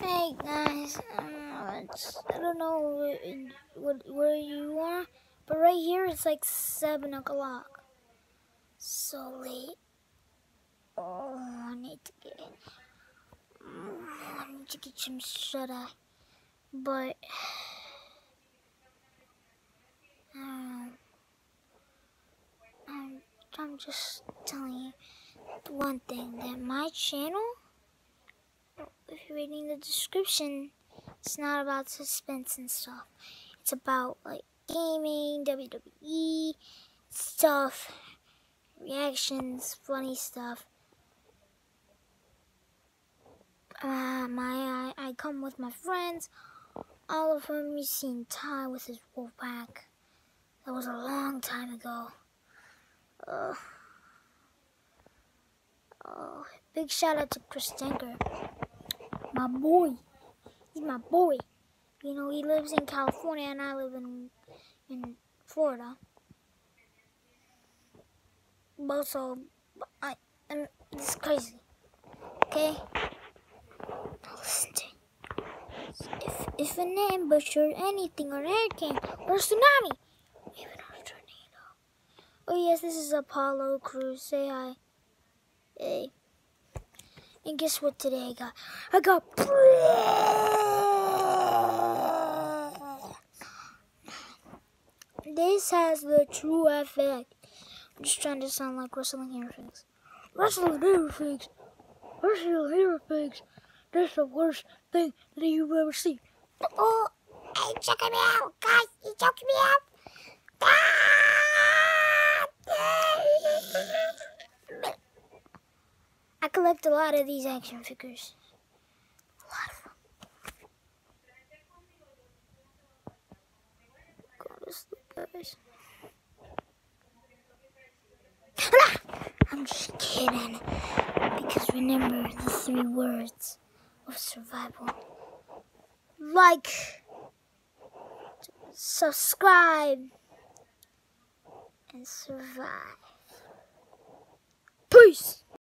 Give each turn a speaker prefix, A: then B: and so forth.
A: Hey guys, uh, I don't know what, where you are, but right here it's like 7 o'clock. So late. Oh, I need to get mm, I need to get some shut eye. But, um, I'm, I'm just telling you one thing that my channel if you're reading the description, it's not about suspense and stuff. It's about like gaming, WWE stuff, reactions, funny stuff. Uh, my I, I come with my friends. All of them you seen Ty with his wolf pack. That was a long time ago. Uh, oh, big shout out to Chris Denker my boy. He's my boy. You know, he lives in California and I live in in Florida. But so, I, and it's crazy. Okay? If, if an ambush or anything or hurricane or tsunami, even a tornado. Oh yes, this is Apollo Crews. Say hi. Hey. And guess what today I got? I got This has the true effect. I'm just trying to sound like wrestling hero figs. Wrestling hero figs. Wrestling hero figs. That's the worst thing that you've ever seen. Oh, hey, checking me out, guys. You checking me out? Collect a lot of these action figures. A lot of them. Go to sleep, guys. Ah! I'm just kidding. Because remember the three words of survival. Like, subscribe, and survive. Peace!